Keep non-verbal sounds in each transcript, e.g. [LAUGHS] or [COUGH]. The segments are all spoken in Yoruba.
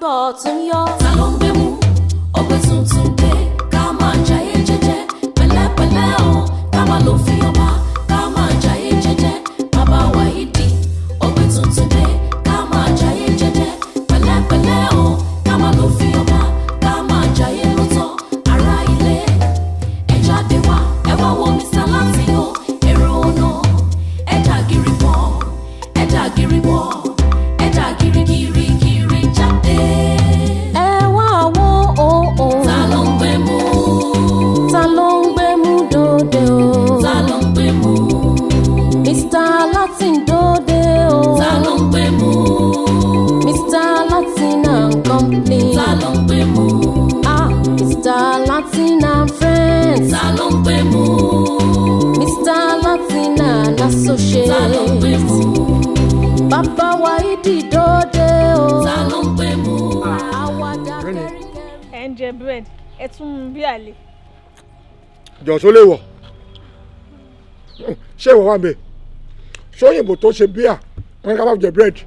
Mr. Látìnbọ̀ tún yọ. Jọ̀sọ́ lè wọ̀? Ṣé ìwọ wà bẹ̀ sóyìnbó tó ṣe bíà wọn ká bá jẹ búrẹ́dì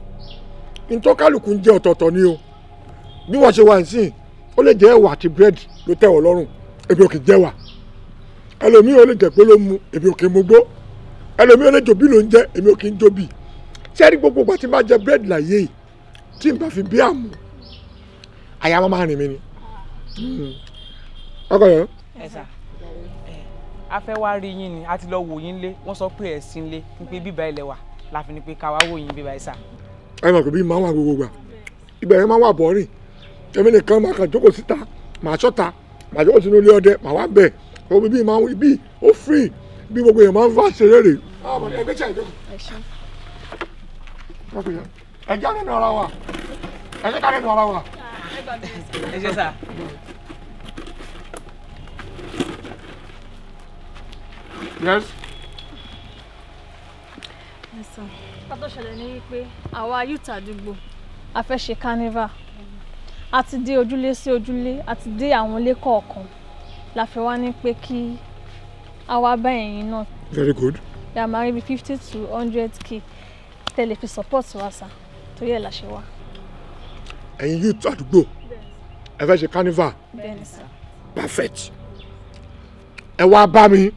nítorí kálukú ń jẹ ọ̀tọ̀ọ̀tọ̀ ni o. Bí wọ́n ṣe wà ń sìn ó lè jẹ́ ẹ̀wà àti búrẹ́dì ló tẹ̀ wọ́ lọ́rùn. Èmi ò kì í jẹ́ ẹlòmíì ó lè jẹ́ pé ló mu èmi ò kì í mu gbó. Ẹlòmíì ó lè jòbí ló ń jẹ èmi ò kì í jòbí sẹ́ẹ̀rí gbogbo ìgbà tí n jẹ búrẹ́dì láyé tí n bá fi bíà mu àyà máa rìn mí ni. Ọkọ yẹn? Ẹ sà a fẹ́ wá rí yín ni a ti lọ wò yín lé wọ́n sọ pé ẹ̀ sí ń lé ń pé bíbá ilẹ̀ wà la fi ni pé ká wá wò yín bíbá ẹ̀ sà. ẹ mọ̀ pé bí máa ń wà gbogbo gbà ibẹ̀ yẹn máa wà bọ́rìn èmi nìkan máa kàn jókòó síta màá ṣọ́ta màá jókòó sínú ilé ọdẹ màá wá bẹ̀ omi bíi máa ń ibi ó free bí gbogbo èèyàn máa ń fà ṣeré rè. ẹ já nínú ara wa ẹ jẹ́ ká nínú ara wa. ẹ ṣe sà. Yes? Ká tó ṣẹlẹ̀ ní wípé àwa youth àdúgbò a fẹ́ ṣe carnival. A ti dé ojúlé sí ojúlé a ti dé àwọn ilé kọ̀ọ̀kan. La fẹ́ wá ní pé kí a wá bá ẹ̀yin náà. Very good. Yà máa rí bí fifty to hundred k tẹ̀lé fi support wa sà torí ẹ̀ la ṣe wá. ẹ̀yin youth àdúgbò ẹ fẹ́ ṣe carnival? Bẹ́ẹ̀ ni sà perfect. Ẹ wá bá mi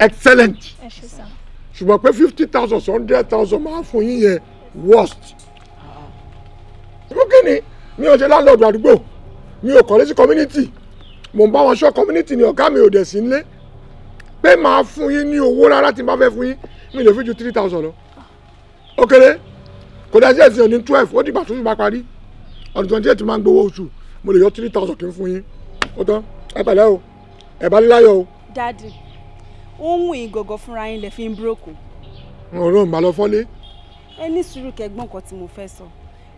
excellent. Ṣùgbọ́n pé fifty thousand hundred thousand máa fún yín yẹn worst. fún kínní? Mi ò ṣe landlord àdúgbò. Mi ò kọ́lé sí community. Mò ń bá wọn ṣọ́ community ni ọ̀gá mi ò dẹ̀ sí nílé. Pé máa fún yín ní owó rárá tí n bá fẹ́ fún yín mi lè fi ju three thousand lọ. ó kéré kò dá sí ẹ̀sìn òní twelve ó dìgbà tó bá parí. Ọdún twenty eight máa ń gbowó oṣù. Mo lè yọ three thousand kí n fún yín. Ó tán ẹ pẹ̀lẹ́ o. Ẹ bá líláyọ̀ o. Dádì ohun ìgọ̀gọ̀ fúnra yín lè fi ń búròkù ọ̀rọ̀ bá lọ fọ́lé. Ẹ ní sùúrù kẹgbọ́n nǹkan tí mo fẹ́ sọ.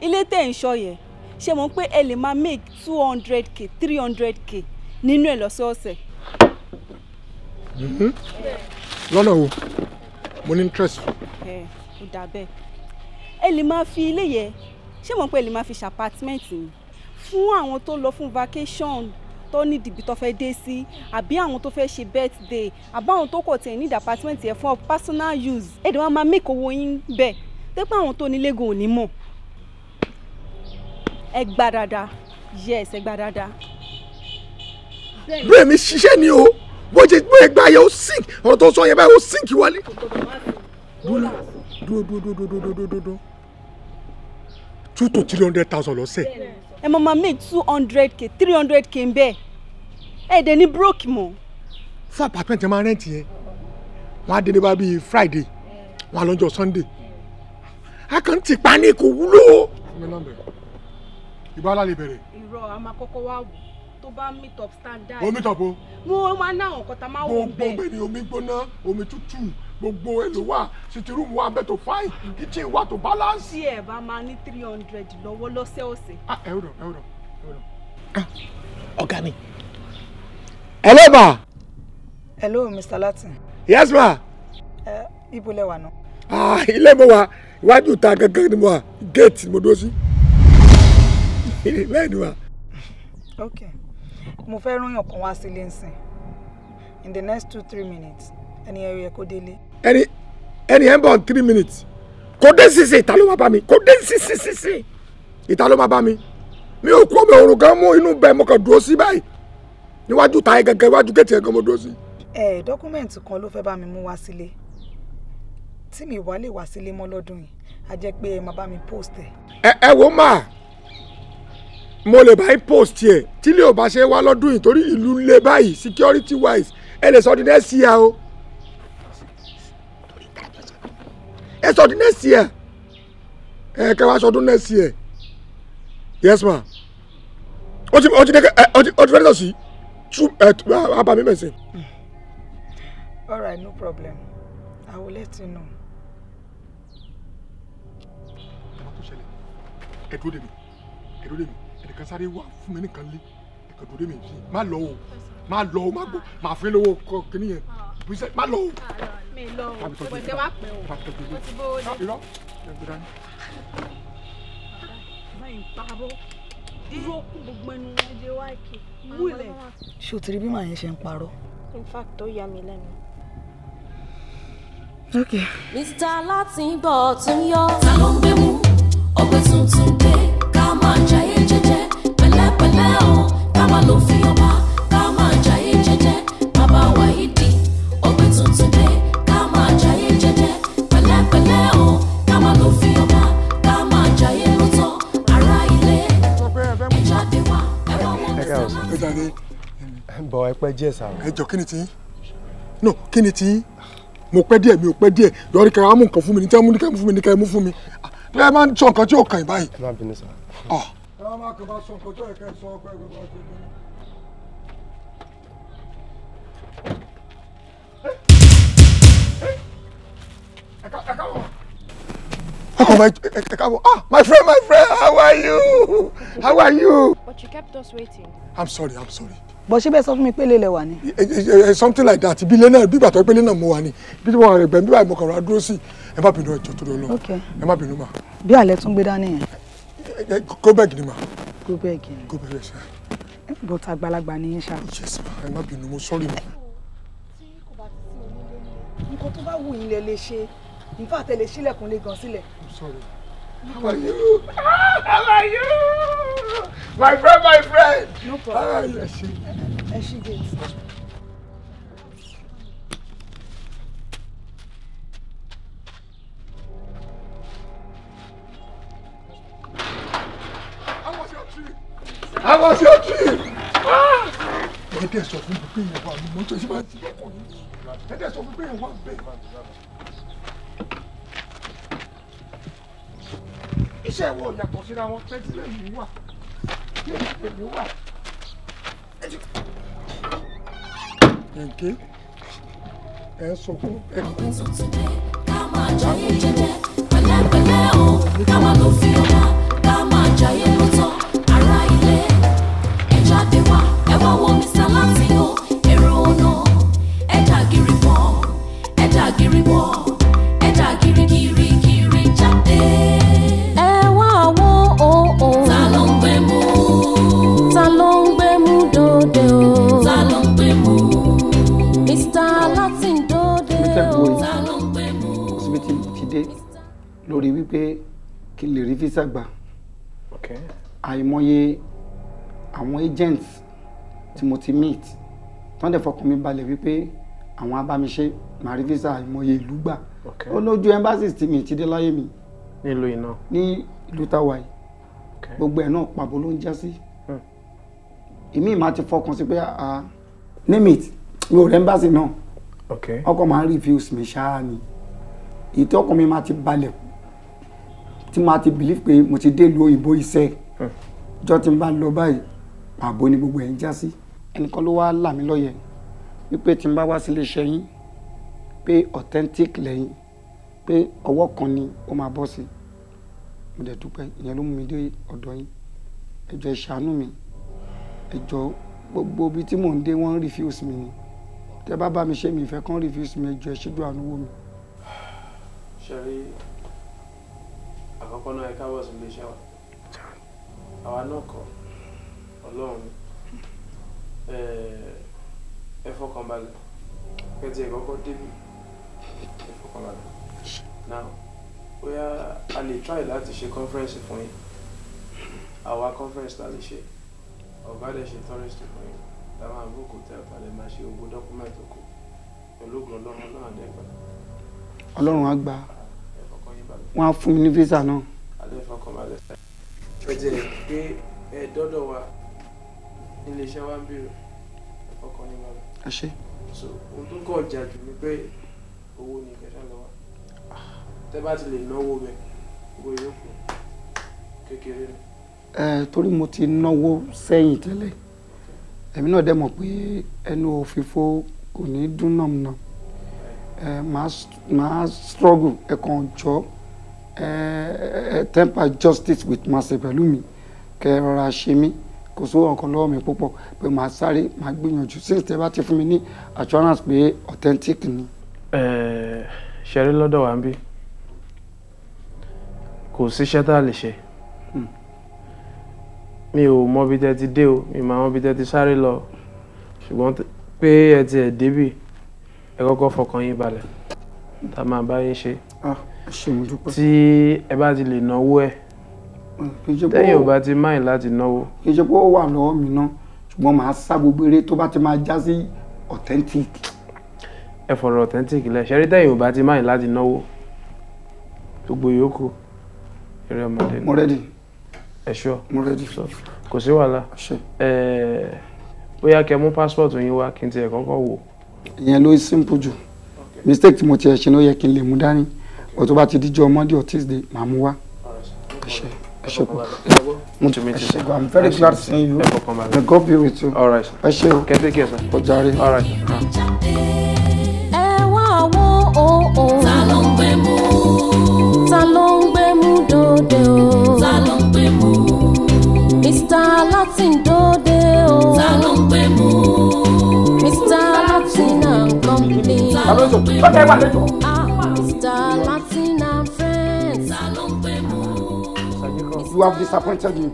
Ilé tẹ̀ ń ṣọ́ yẹn ṣe mọ̀ pé ẹ lè máa make two hundred k three hundred k nínú ẹ̀ lọ́sọ̀ọ̀sẹ̀? Lọ́nà wo? Mo ní interest. Ẹ ò dà bẹ́ẹ̀. Ẹ lè máa fi ilé yẹn ṣé mọ̀ pé ẹ lè máa fi ṣe apartment yìí fún àwọn tó lọ fún vacation tó ní dìbì tó fẹ́ dé sí àbí àwọn tó fẹ́ ṣe birthday àbí àwọn tó kọ̀ tẹ̀ ní apartment yẹn fún personal use ẹ̀ dẹ̀ wọ́n máa make owó yín bẹ́ẹ̀. Tẹ́pẹ́ àwọn tó nílé gan ò ní mọ̀. Ẹ gbà dáadáa. Yes ẹ gbà dáadáa. Bẹ́ẹ̀ mi ṣiṣẹ́ ni o. Bó ṣe gbé ẹgbẹ́ ayé ó sink. Ọ̀rọ̀ tó sọ yẹn báyìí ó sink wálé. dúró dúró dúró dúró dúró dúró dúró two to three hundred thousand lọ́sẹ̀ ẹ máa máa make two hundred k three hundred k ń bẹ́ẹ̀ ẹ̀ dẹ̀ ní broke mọ́. Fún apartment yẹn máa rẹ́ǹtì yẹn? Wọ́n á délé bá bíi friday wọ́n á lọ́jọ́ sunday. A kàn ti pa ní kò wúlò. ìbá lálẹ́ bẹ̀rẹ̀. Irọ́ a máa kọ́kọ́ wá wò. Tó bá meet up standard. omi tọ̀pọ̀ mo máa ná àwọn kọta máa wò gbogbo bẹ́ẹ̀. ni omi gbóná omi tútù gbogbo èlò wà sitting room wà bẹ́ẹ̀ tó fine kitchen wà tó balance. tí ẹ bá máa ní three hundred lọ́wọ́ lọ́sẹ̀ọ̀sẹ̀. ah ẹ hold on ẹ hold on ẹ hold on. ọ̀gá mi. hello ma. hello mr latin yes ma. ẹ ibo lẹ wà náà. ah ilé mo wà iwájú ta gangan ni mo wà gate mo dúró sí. bẹ́ẹ̀ ni ma. ok mo fẹ́ rán yàn kan wá sílé nsìn in the next two three minutes ẹni ẹ yẹ kó délé. Ẹni ẹni ẹ ń bọ̀ three minutes. Kò dé sísè ta ló wá bá mi. Kò dé sísè sísè ìta ló máa bá mi. Mi ò kú omi òrùn gan mú inú bẹ́ẹ̀ mo kàn dúró sí báyìí níwájú ta ẹ gẹ́gẹ́ iwájú gẹ̀ẹ́tì ẹ̀ gan mo dúró sí. ẹ dọ́kúmẹ̀ntì kan ló fẹ́ bá mi mú wá sílé. Tí mi wá lè wá sílé mọ́ lọ́dún yìí á jẹ́ pé ẹ máa bá mi post ẹ̀. ẹ ẹ wo máa mo lè bá yín post yẹ. Tí lè ò bá ṣe wá lọ́dún yìí torí ìlú lé báyìí security wise ẹ lè sọ di next year o ẹ sọ di next year. Ẹ kẹ wá sọdún next year? Yes ma ó ti ó ti dé ẹ ó ti ó ti fẹ́ lọ sí tú ẹ tú abàmì mẹ́sìn. all right no problem. I will let you know. ẹ dúró dè mí. Ẹ dúró dè mí. Ẹnìkan sáré wà fún mi nìkan lé. Ẹ kàn dúró dè mí. Sí má lọ o. Má lọ o. Má gbọ́ má fún lówó kọ kíní yẹn bísẹ má lọ o. mi lọ o tẹ wá pẹ́ o ìgbà. ti bó o dé. báyìí parọ́ dúró kún gbogbo ẹnu ẹjẹ wáìkì mú ilẹ̀. ṣé o ti rí bí màá yẹn ṣe ń parọ́. in fact ó yà mí lẹ́nu. okay. mr látìgbọ̀ tún yọ. ta ló ń gbé mú ọgbẹ́ tuntun dé ká máa jayé jẹ́jẹ́ pẹ̀lẹ́pẹ̀lẹ́ o ká máa fi sir. ẹ bọ̀ ẹ pẹ́ díẹ̀ sáà. ẹ jọ kí ni tí no kí ni tí mo pẹ́ díẹ̀ mi ò pẹ́ díẹ̀ yọrí kẹrẹ amú nǹkan fún mi ní tẹ́ mú ní kẹ́ mú fún mi ní kẹ́ mú fún mi bí ẹ máa ń sọ nǹkan tí ò kàn yín báyìí. ẹ má bínú sá. ẹ máa kàn bá sọ nǹkan tí ò yẹ kẹ́ sọ ọgbẹ́ gbogbo ọjọ́ ìgbẹ́. ẹ ká- ẹ káàbọ̀. ẹ ẹ ẹ káàbọ̀ ah my friend my friend how are you how are you. but you kept us waiting. i'm sorry i'm sorry. bó ṣe bẹ́ẹ̀ sọ fún mi pé lélẹ̀ wà ní. Eh, eh, eh, something like that ibi ilé náà bí ìgbà tó pé ilé náà mo wà ní bí wọn rẹ gbẹmí báyìí mo kàn rà dúró sí ẹ má bínú ẹjọ́ lọ lọ Okay. ẹ má bínú mà bí alẹ́ tún gbé dání yẹn go beg ni mà go beg yẹn go beg yes but àgbàlagbà ni yín ṣá. yes ma ẹ má bínú mo sorry ma. nǹkan tó bá wù yín lẹ lè ṣe nífà tẹ lè ṣílẹ̀kùn lè gan sílẹ̀. Sorry. how are you how are you my friend my friend. no problem how are you. ṣí gate. How was your trip? How was your trip? Ẹ dẹ̀ sọ fún mi pé ìyẹn wà ní mọ́tò ṣé máa ti lọ́kùnrin. Ẹ dẹ̀ sọ fún mi pé ìyẹn wà bẹ́ẹ̀. Iṣẹ́ wo yàtọ̀ síra wọn pẹ́sílẹ̀ yìí wà. Kí èmi wà. Ẹ̀ǹkẹ́ ẹ̀ sọ fún ẹ̀kú. tuntun dé ká máa jayé jẹ́jẹ́ pẹ̀lẹ́pẹ̀lẹ́ o ká máa lò fi ọba tán dẹ̀ fọkàn mi balẹ̀ wípé àwọn abámiṣe màá rí físà àìmọye ìlú gbà. Ó lójú embassies tí mi ti dé láyé mi. Nílùú iná. ní ìlú táwa yìí. Gbogbo ẹ̀ náà pàbó ló ń já sí. Hmm. èmi máa ti fọkàn sí pé name it mi ò rẹ́ embassy náà. Ọkọ máa ń reviews mi ṣáá ni. Ìtọ́ ọkọ mi máa ti balẹ̀ tí máa ti believe pé mo ti dé ìlú òyìnbó iṣẹ́. Jọ tí n bá lọ báyìí pàbó ni gbogbo ẹ̀ ń já sí ẹnìkan ló wá là mí lọ́yẹ̀ wípé tí n bá wá sí iléeṣẹ́ yín pé authentic lẹ́yìn pé ọwọ́ kan ni ó máa bọ́ sí. Mo dẹ̀ dúpẹ́ ìyẹn ló mú mi dé ọ̀dọ̀ yín. Ẹ jọ̀ọ́ ẹ ṣàánú mi. Ẹ jọ̀ọ́ gbogbo ibi tí mò ń dé wọ́n ń refuse mi ni. Tẹ bá bá mi ṣe mi ìfẹ́ kán refuse mi. Ẹ jọ̀ọ́ ẹ ṣíjú àánú wò mí. ṣẹ́rí àkọ́kọ́ náà ẹ káwọ́ sí iléeṣẹ́ wa? Àwa náà kọ́. Ọlọ́run ẹ fọkàn balẹ̀. Kẹ́tì ẹ̀ kọ́kọ́ débi ẹ fọkàn balẹ̀. Now bóyá a lè try láti ṣe conference fún yín. Àwa conference ta lè ṣe. Ọ̀gá dẹ̀ ṣe tourist fún yín. Tá a máa book hotel tá a lè máa ṣe gbogbo document kù pẹ̀lú ògùn ọlọ́run náà dẹ́gbà ọlọ́run á gbà. Wọ́n á fún mi ní visa náà. Alẹ́ fọkàn balẹ̀. ẹ jẹ́ pé ẹ dọ́dọ̀ wa. Nílé iṣẹ́ wa ń bèrè fọkàn yín balẹ̀. ẹ ṣe so ohun tó kọ̀ jà jù ni pé owó ni kẹsàn lọ wa tẹ́ bá ti lè náwó bẹ owó yòókù kékeré ni. ẹ torí mo ti náwó sẹ́yìn tẹ́lẹ̀ èmi náà dẹ̀ mọ̀ pé ẹnu òfìfo kò ní dún nàmùnà ẹ máa struggle ẹ kàn jọ ẹ temper justice with mercy pẹ̀lú mi kẹ ẹ rọra ṣe mí kò sówó ọkàn lọ́wọ́ mi púpọ̀ pé màá sáré màá gbìyànjú. Since tẹ bá ti fún mi ní assurance pé authentic ni. Ṣẹ̀rí lọ́dọ̀ wa ń bí kò síṣẹ́ tá a lè ṣe. Hmm. mi ò mọ bí tẹ́ ti dé o mi máa mọ bí tẹ́ ti sáré lọ. Ṣùgbọ́n pé ẹ ti ẹ̀ débì ẹ kọ́kọ́ fọkàn yín balẹ̀. Tá a máa bá yín ṣe. Ah tí ẹ bá ti lè náwó ẹ̀ tẹ́yìn ò bá ti máyìn láti náwó. Kì í ṣe pé ó wà lọ́wọ́ mi náà ṣùgbọ́n màá sá gbogbo eré tó bá ti máa já sí authentic. ẹ fọ̀rọ̀ authentic lẹ̀. Ṣẹ́rí tẹ́yìn ò bá ti máyìn láti náwó? Gbogbo yòókù. Eré ọmọdé ni. Mo ready. Ẹ ṣọ́. Mo ready. kò sí wàhálà. Bóyá kẹ́ mú passport yín wá kí n tiẹ̀ kọ́kọ́ wò. Ìyẹn ló simple jù. Mistake tí mo ti ẹ̀ ṣe ló yẹ kí n lè mú dání. Ọ̀ tó bá ti díjọ́ monday or tuesday màá mú wá. ẹ ṣé ṣé gan i'm very glad seeing you may God be with you. all right ṣé o kẹ́tẹ́ kẹ́ sir. ó jàre. all right. ẹ wá wo òun. ta ló ń gbé mú ta ló ń gbé mú dòde o. ta ló ń gbé mú mr latin dòde o. ta ló ń gbé mú mr latin and company. ta ló ń gbé mú you have disappointed me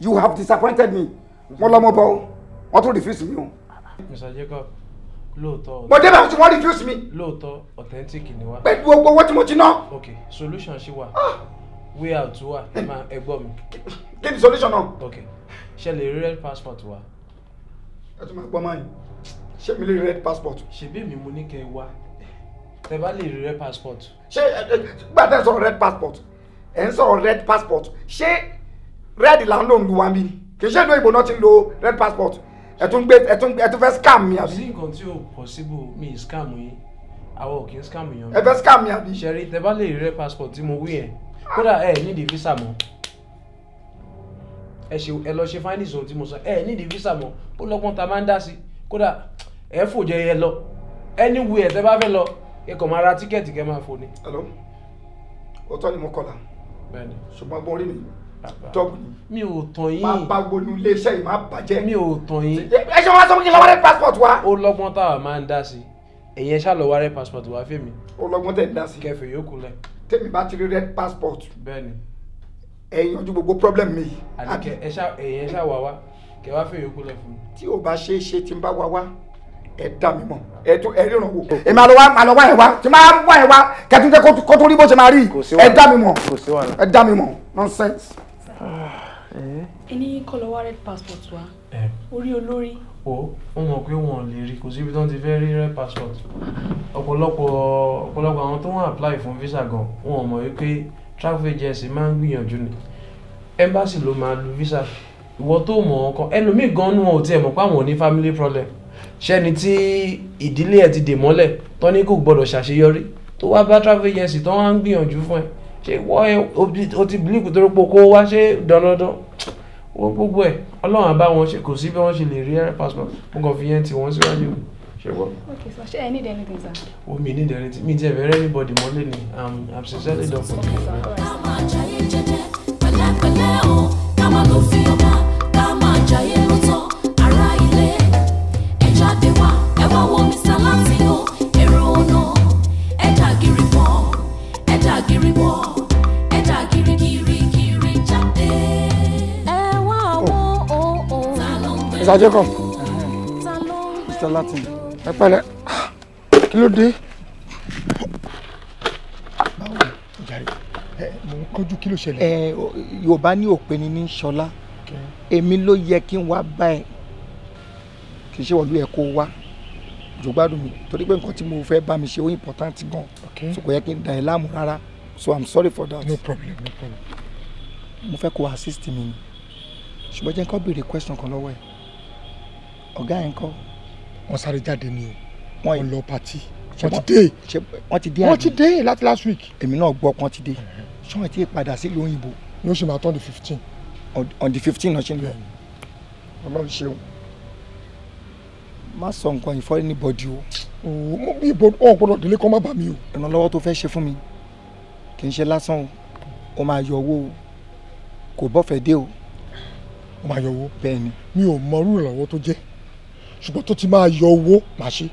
you have disappointed me wọ́n lọ́mọ bọ́ o wọ́n tún refuse mi o. mr jacob lóòótọ́ mo débẹ̀ tí wọ́n refuse mi lóòótọ́ authentic ni wá. pẹ̀lú gbogbo owó tí mo ti ná. ok solution ṣì wà way out wà ẹ máa ẹ gbọ́ mi. kí ni solution náà. ok ṣe lè rí red passport wa. ẹ tún máa gbọ́ máa yìí ṣé mi lè rí red passport. ṣebí mi mo ní kẹ́ ẹ wá tẹ bá lè rí red passport. ṣé gbàtẹ́ sọ̀rọ̀ red passport ẹ̀ ń sọ̀rọ̀ red passport. Ṣé red là ń lò ń lu wa mi kì í ṣe ìlú òyìnbó náà ti ń lo red passport. Ẹ tún gbé ẹ tún ẹ tún fẹ́ scam mi àbí? Sí nǹkan tí ò possible mi scam yín. Àwọn ò kì í scam yàn. ẹ fẹ́ scam mi àbí. ṣẹ̀rí tẹ bá lè rí red passport tí mo wí yẹn kódà ẹ nídìí visa mọ́. Ẹ ṣe ẹ lọ ṣe findings ohun tí mo sọ. Ẹ nídìí visa mọ́. Ó lọ́gbọ́n ta máa ń dá sí. Kódà ẹ fò jẹ ẹ lọ. Anywhere tẹ bá fẹ́ lọ ẹ kàn máa ra tíkẹ́ẹ̀tì kẹ́ máa fò ni. hello? Òótọ́ ni mo kọ̀la bẹ́ẹ̀ni ṣùgbọ́n mo rí mi. Dọ́ọ̀bù ni mi ò tàn máa yín bá gbónú iléeṣẹ́ yìí máa bàjẹ́. mi ò tàn yín. Ẹ ṣe wá sọ fún kí n lọ wá red passport wa. ó lọ́gbọ́n táwa máa ń dá sí. Ẹ̀yẹn ṣá lọ wá red passport wá fèmí. Ó lọ́gbọ́n tẹ̀ ń dá sí. kẹfì yókù lẹ̀. Tèmi bá ti rí red passport. Bẹ́ẹ̀ni. Ẹ yanjú gbogbo problem mi. àdìkẹ́ ẹ̀yẹn ṣá wà wá kẹ wá fèmí yókù lẹ̀ fún mi. tí o bá ṣe é ṣe tí n bá wá wá ẹ dá mi mọ̀. Ẹ tún ẹ ríran wò. èmi àlọ́ wa àlọ́ wa ẹ̀ wá. Tí máa wá ẹ̀ wá? Kẹtù jẹ́ kó tún rí bó ṣe máa rí. Ẹ dá mi mọ̀. Ẹ dá mi mọ̀. Nonsense. ẹni kọ́ lọ wá red passport wa ẹ orí olórí. O ó mọ̀ pé wọn ò lè rí. Kò síbi tó ń ti fẹ́ rí red passport. Ọ̀pọ̀lọpọ̀ ọ̀pọ̀lọpọ̀ àwọn tó wọ́n apply fún visa gan wọn ò mọ̀ wípé travel agency máa ń gbìyànjú ni. Embassy ló máa lu visa. Ìwọ tó mọ̀ ọ́ kan ẹlòmíì gan nu wọn ò tiẹ̀ mọ̀ pé àwọn ò ní family problem ṣẹ́ni tí ìdílé ẹ̀ ti dè mọ́lẹ̀ tó ní kò gbọ́dọ̀ ṣàṣeyọrí tó wá bá travel agency tó wá ń gbìyànjú fún ẹ. Ṣé wọ́n ẹ o ti bílíkù tó rọ́pò kó wá ṣé dandandan wọ́n gbogbo ẹ̀ ọlọ́run àbá wọn ṣe kò sí bí wọ́n ṣe lè rí air passport. Mo kàn fi yẹn tí wọ́n síwájú. Ṣe wọ́n. ok so ṣé ẹ need anything sir. o mi ní ìdẹ̀rẹ̀ tí mi ti ẹ̀fẹ̀ rẹ́ anybody mọ́lẹ̀ ni. I'm i'm sincerely done for you. Mr. Jacob Mr. Latin ẹ pẹ̀lẹ́ kí ló dé. báwo jàre ẹ mo ń kánjú kí ló ṣẹlẹ̀. ẹ yorùbá ní òpin ni ní ṣọlá èmi ló yẹ kí n wá bá ẹ kì í ṣe wọ́n ló yẹ kó o wá jò gbádùn mi torí pé nǹkan tí mo fẹ́ bá mi ṣe ó important gan so kò yẹ kí n dà ẹ́ láàmú rárá so i'm sorry for that. no problem no problem. mo fẹ́ kó assist mi ni ṣùgbọ́n jẹ́ kó béèrè question kan lọ́wọ́ ẹ̀ ọ̀gá ń kọ́. wọ́n sáré jáde ni o wọ́n lọ pati wọ́n ti dé wọ́n ti dé wọ́n ti dé láti last week. èmi náà gbọ́ pọ́n ti dé ṣé wọ́n ti padà sílùú òyìnbó. ní oṣù tán di fifteen. on the fifteen náà ṣe ń lọ ọlọ́run ṣeun má sọ nǹkan yìí for anybody o. mo bí ibo ọ̀ gbọ́dọ̀ délé kọ́ má bà mí o. ìrànlọ́wọ́ tó fẹ́ ṣe fún mi kì í ṣe lásán o ó máa yọ owó o kò bọ́fẹ̀ dé o. ó máa yọ owó. bẹ́ẹ̀ ni. mi ò mọ irú ìrànlọ́wọ́ tó jẹ́ ṣùgbọ́n tó ti máa yọ owó màá ṣe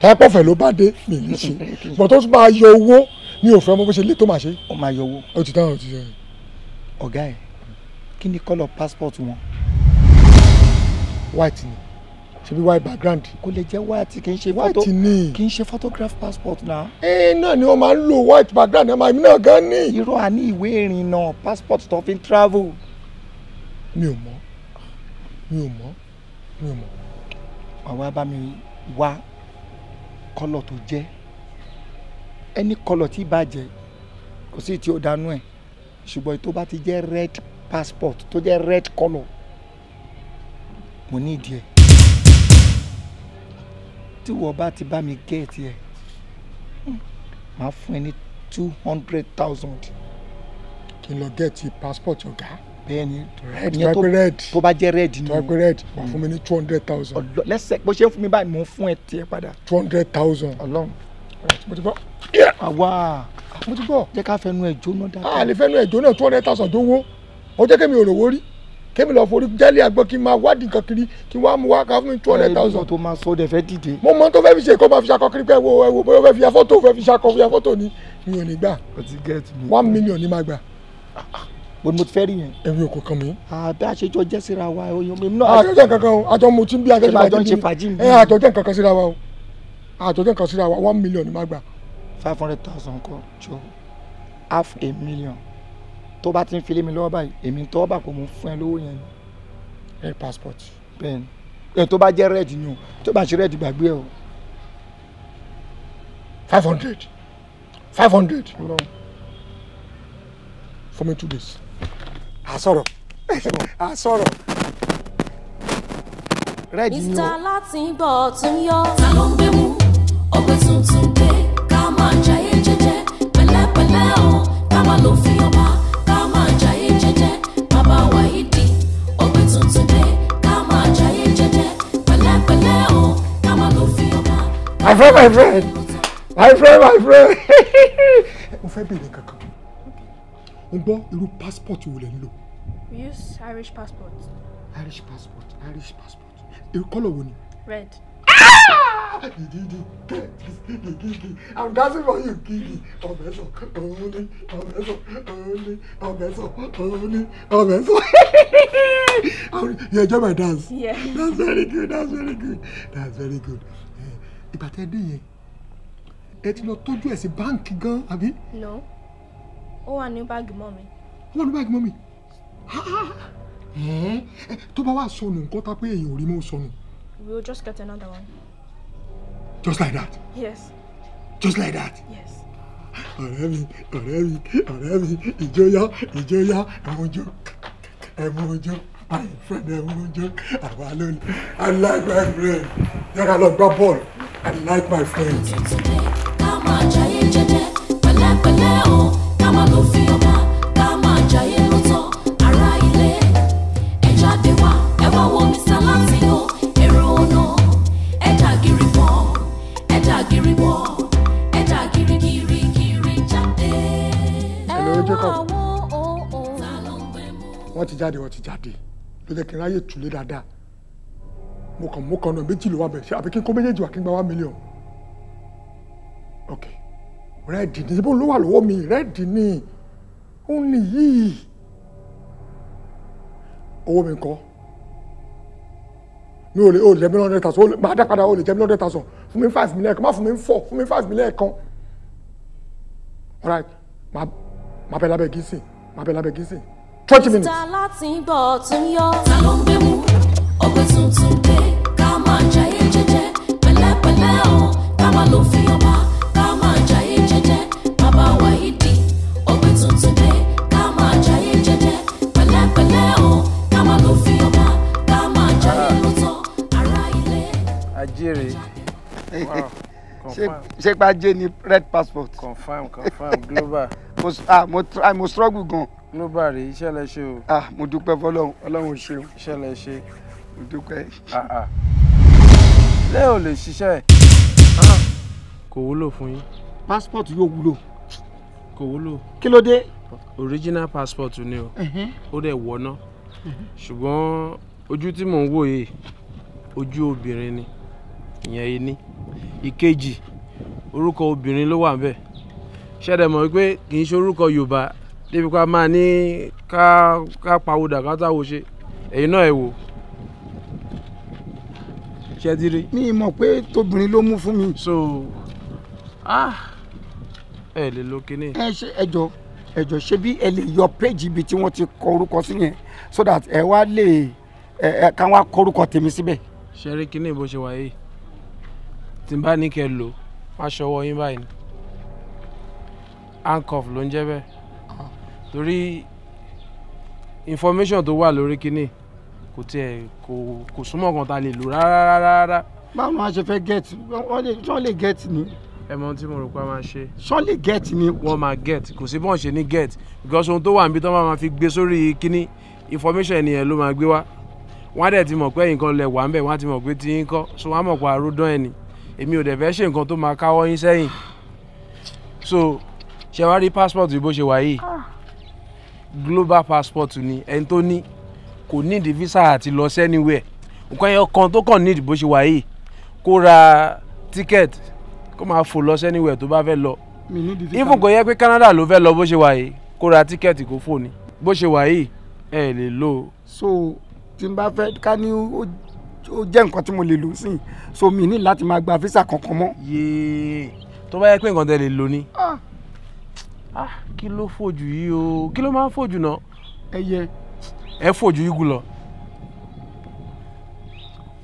táyàpọ̀fẹ̀ ló bá dé mi ní ṣe ṣùgbọ́n tó ti máa yọ owó mi ò fẹ́ mọ bó ṣe lé tó máa ṣe. ó máa yọ owó. ó ti dáhùn ó ti dáhùn. ọ̀gá ẹ̀ kí ni colour passport wọn. white ni ṣebí white background. kò lè jẹ́ white kì í ṣe White photo ni. kì í ṣe photograph passport náà. ẹ náà ni wọ́n máa ń lo white background ẹ̀ máa mi náà gan ni. irọ́ àní ìwé ìrìnnà passport tó fi ń travel. mi ò mọ̀ mi ò mọ̀ mi ò mọ̀. Àwa bá mi wá kọ́lọ̀ tó jẹ́ ẹni kọ́lọ̀ tí bàjẹ́ kò sí tí ó dánú ẹ̀ ṣùgbọ́n tó bá ti jẹ́ red passport tó jẹ́ red colour mo ní ìdí ẹ̀ tí wọ́n bá ti bá mi gẹ̀ẹ́tì ẹ̀ máa fún ẹ ní two hundred thousand. kí n lọ gẹ̀ẹ́tì passport ọ̀gá. Bẹ́ẹ̀ni red ìyẹn tó red tó bá jẹ́ red ni tó bá red wà fún mi ní two hundred thousand. lẹ́sẹ̀ bó ṣe ń fún mi báyìí mò ń fún ẹ tiẹ̀ padà. two hundred thousand. ọlọ́run mo ti gbọ́. àwa mo ti gbọ́. jẹ́ ká fẹnu ẹ̀ jóná dáadáa. a lè fẹ́ nu ẹ̀jọ́ náà two hundred thousand tó wó ó jẹ́ kémi òròwó rí kémi lọ forí jẹ́lé àgbọ̀ kí n máa wádìí nǹkan kiri kí n wá mú wá ká fún mi two hundred thousand. tó máa sọ dẹ̀ fẹ́ dìde. mo mọ tó fẹ́ fi ṣe kó máa fi ṣakọ kiri pé wo ẹ wo bóyá fẹ́ fi ya fọ́tò fẹ́ fi ṣakọ fi ya fọ́tò ni mi ò ní gbà one million ni máa gbà. Ni mo ti fẹ́ rí yẹn. èmi ò kò kàn mí. àbí àṣejọ jẹ́ síra wa oyin mi náà. àjọ jẹ́ nǹkan kan o àjọ mo ti ń bí àjọ Ṣé máa jọ ń ṣe fàájì bí? ẹ àjọ jẹ́ nǹkan kan síra wa o àjọ jẹ́ nǹkan síra wa one million ni máa gbà. five hundred thousand kọ jọ half a million tó bá ti ń filé mi lọ́wọ́ báyìí èmi tọ́ bà kó mo fún ẹ lówó yẹn ẹ passport. bẹ́ẹ̀ni ẹ tó bá jẹ́ red ni o tó bá ṣe red gbàgbé o. five hundred five hundred for me two days. A sọ̀rọ̀. [LAUGHS] A sọ̀rọ̀. red ni o. mr láti gbọ́ tún yọ. ta ló ń gbé mú? Ọgbẹ́ tuntun dé. Ká máa jayé jẹ́jẹ́. Pẹ̀lẹ́pẹ̀lẹ́ o. Ká máa lò fi ọba. Ká máa jayé jẹ́jẹ́. Bàbá wáyídì ọgbẹ́ tuntun dé. Ká máa jayé jẹ́jẹ́. Pẹ̀lẹ́pẹ̀lẹ́ o. Ká máa lò fi ọba. my friend my friend. My friend my friend. [LAUGHS] mo fẹ́ béèrè kankan n gbọ́ irú passport wo lẹ ń lò we use irish passport irish passport irish passport irú kọ́lọ̀ wo ni. red. Gigi, Gigi, I'm dancing for you, Gigi. Obeso, only, Obeso, only, Obeso, only, Obeso. [LAUGHS] You enjoy my dance? Yeah. That's very good, that's very good, that's very good. Eh, Ìgbà tẹ́ dé yẹn, ẹ ti lọ tọ́jú ẹ̀ sí báǹkì gan, àbí? no ó wà ní báàgì mọ́ mi. Ó wà ní báàgì. Ẹ̀ẹ́n, ẹ, Tó bá wà sọnù nǹkan tá pé èèyàn ò rí mọ́ sọnù. we will just get another one. Just like that. yes Just like that. yes. ọ̀rẹ́ mi ọ̀rẹ́ mi ọ̀rẹ́ mi ìjóyá ìjóyá ẹ̀mújó ẹ̀mújó my friend ẹ̀mújó àwa lónìí i like my friend yàrá lọ gbá bọ́ọ̀lù i like my friend. Ti jáde wọ́n ti jáde. Ló jẹ́ kí n ráyè tùlé dáadáa. Mo kàn mo kàn náà méjì ló wà bẹ̀ ṣe àbí kí n kó méjèèjì wá kí n gba one million? Ok rẹ́ẹ̀dì ni. Ibo ló wà mi? Rẹ́ẹ̀dì ni. Ó ní yìí. Owó mi kọ́ mi ò lè o lè mi thousand o lè máa dá padà o lè jẹ́ mi hundred thousand fún mi five million kan má fún mi four fún mi five million kan. Alright máa bẹ lábẹ́ gísìn máa bẹ lábẹ́ gísìn twenty minutes. Láti gbọ́ yọ. ta ló ń gbé mú ọgbẹ́ tuntun dé. Ká máa jayé jẹ́jẹ́. Pẹ̀lẹ́pẹ̀lẹ́ o. Ká máa lọ fi ọba. Ká máa jayé jẹ́jẹ́. Bàbá wáyídì ọgbẹ́ tuntun dé. Ká máa jayé jẹ́jẹ́. Pẹ̀lẹ́pẹ̀lẹ́ o. Ká máa lọ fi ọba. Ká máa jayé lọ́tọ̀ ara ilé. ajere. Wow. Ṣé confam ṣé pa jẹ́ ni red passport. confam confam global. [LAUGHS] Mo ah mo try mo struggle gan. Rèé iṣẹ́ lẹ ṣe o. Ah mo dúpẹ́ fọlọ́run ọlọ́run ò ṣeun iṣẹ́ lẹ ṣe mo dúpẹ́. ah ah. Lé ò lè ṣiṣẹ́. Kò wúlò fún yín. Passport yóò wúlò. kò wúlò. Kí ló dé. original passport ni o. Ó dẹ̀ wọ́ná. Ṣùgbọ́n ojú tí mò ń wò yìí ojú obìnrin ni ìyẹn ení. Ìkejì orúkọ obìnrin ló wà ń bẹ̀ ṣẹ́dẹ̀ mọ̀ wípé kì í ṣe orúkọ yorùbá débi ká máa ní ká ká pawódà ká táwo ṣe ẹ̀yin náà ẹ̀ wò ti rí. mi mọ̀ pé tóbìnrin ló mú fún mi. so ah ẹ lè lo kinní. ẹ ṣe ẹjọ ẹjọ ṣe bí ẹ lè yọ péjì ibi tí wọ́n ti kọ orúkọ sí yẹn so that ẹ wá lè ẹ ẹ ká wá kọ orúkọ tèmi síbẹ̀. ṣe rí kinní bó ṣe wáyé tí n bá ní kẹ́ lò má ṣọwọ́ yín báyìí handcuff ló ń jẹ́ bẹ́ẹ̀ torí information tó wà lórí kinní kò tiẹ̀ kò kò súnmọ́ kan tá a lè lò rárá rárá báwo ni wọ́n ṣe fẹ́ get? Wọ́n lè get ni? Ẹ mọ ohun tí mo rò pé a máa ṣe. Wọ́n lè get ni. wọ́n máa get. Kò sí bọ́n ṣe ní get. Because ohun tó wà níbi tó máa fi gbé sórí kinní information ènìyàn ló máa gbé wá. Wọ́n á dẹ̀ ti mọ̀ pé ẹ̀yin kan lẹ̀ wà ń bẹ̀ wọ́n á ti mọ̀ pé tí yín kọ́. So wọ́n á mọ̀ pé àròdán ẹ̀ ni. Èmi ò dẹ̀ fẹ́ ṣe nǹkan tó máa káwọ́ yín sẹ́yìn. So ṣe wá rí passport bó ṣe wà yìí global passport ni ẹni tó ní kò nídìí visa àti lọ sẹ́niwẹ̀ nǹkan ẹyọ kan tó kàn nídìí bó ṣe wà yìí kó ra ticket kó máa fò lọ sẹ́niwẹ̀ tó bá fẹ́ lọ even kò yẹ pé Canada ló fẹ́ lọ bó ṣe wà yìí kó ra tíkẹ́ẹ̀tì kó fò ní bó ṣe wà yìí ẹ lè lò so tí n bá fẹ́ ká ní ó jẹ́ nǹkan tí mo lè lò sí so mi ní láti máa gba visa kankan mọ́. yéé tó bá yẹ pé nǹkan tẹ lè lò ní. Ah. Ah kí ló fòjù yìí o kí ló máa ń fòjù náà. ẹyẹ ẹ fòjù yìí gùn lọ.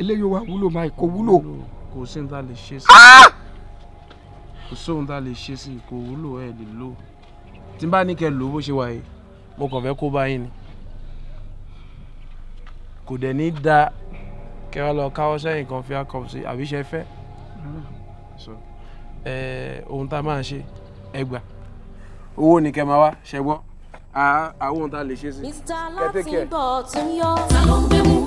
eléyìí wà wúlò máa kò wúlò. kò sí ohun tá a lè ṣe sí. kò sí ohun tá a lè ṣe sí kò wúlò ẹ lè lò tí n bá ní kẹ́ lò bó ṣe wà yìí mo kàn fẹ́ kó bá yín ni. kò dẹ̀ ní da kẹ́ wá lọ káwọ́ sẹ́yìn kan fi akọ sí àbí ṣe fẹ́. so ẹ ohun tá a máa ṣe ẹ gbà owó ni kẹ́ máa wá ṣẹ gbọ́ àwọn ohun tá a lè ṣe sí. Mr. Látìgbọ̀ tún yọ. ta ló ń gbé mú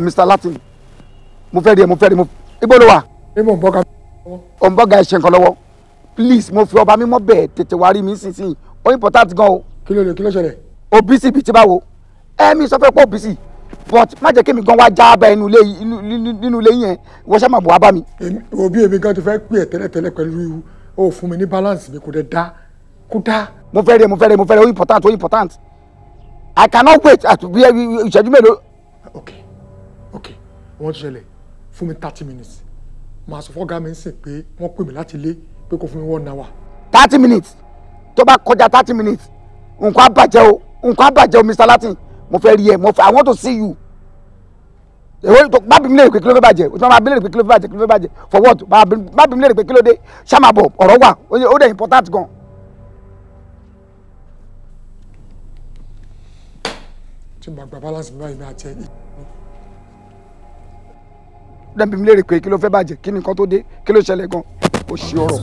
mr. Latin. Mo fẹ́ rí ẹ mo fẹ́ rí mo ibo ló wà. emo bọ́gà òǹbọ̀gà ẹ̀ ṣe nǹkan lọ́wọ́. Please mo fi ọba mímọ́ bẹ́ẹ̀ tètè wá rí mi sísìn ó important gan o. Kí ló lè kí ló ṣẹlẹ̀? Òbísì bíi ti báwo? Ẹ̀mí sọ fẹ́ pọ̀ òbísì but má jẹ́ kí mi gan wá já bá inú- nínú- ilé yẹn. Wọ́n ṣá máa bọ̀ wá bá mi. òbí èmi gan ti fẹ́ pè ẹ́ tẹ́lẹ̀tẹ́lẹ̀ pẹ̀lú o fún mi ní balance mi kò dẹ̀ dá. Kó dá. Mo fẹ́ rí mo fẹ́ rí mo fẹ́ rí ó important ó important. I cannot wait. Àti bí ìṣẹ́jú mélòó. ok ok wọ́n ti ṣẹlẹ̀ fún mi thirty minutes. Màá sọ fọ́gá mi ń sìn pé wọ́n pè mí láti ilé pé kó fún mi one hour. Thirty minutes? Tó bá kọjá thirty minutes nǹkan á bàjẹ́ o nǹkan á bàjẹ́ o mr latin. Mo fẹ́ rí ẹ mo fẹ́ i want to see you. Èwo tó bá bí mi lè pé kí ló fẹ́ bàjẹ́ o tí wọ́n máa bí mi lè pé kí ló fẹ́ bàjẹ́ kí ló fẹ́ bàjẹ́. For what? Bá bí bá mi lè pé kí ló dé. Ṣàmàbọ̀ ọ̀rọ̀ wà ó dẹ̀ important gan. tí n bá gba balance mi báyìí mi àti ẹ̀ dẹ́bi mi léèrè pé kí ló fẹ́ bàjẹ́ kí ni nǹkan tó dé kí ló ṣẹlẹ̀ gan ó ṣe ọ̀rọ̀.